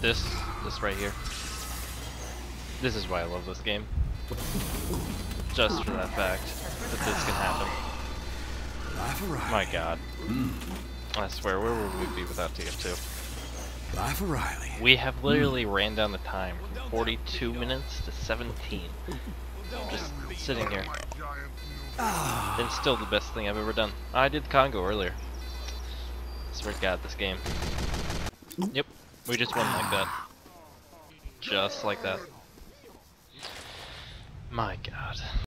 This, this right here. This is why I love this game. Just for that fact that this can happen. Life of Riley. My god. I swear, where would we be without TF2? Life of Riley. We have literally ran down the time from 42 minutes to 17. Just sitting here. And still the best thing I've ever done. I did Conga earlier. Swear to God, this game. Yep, we just won like that. Just like that. My god.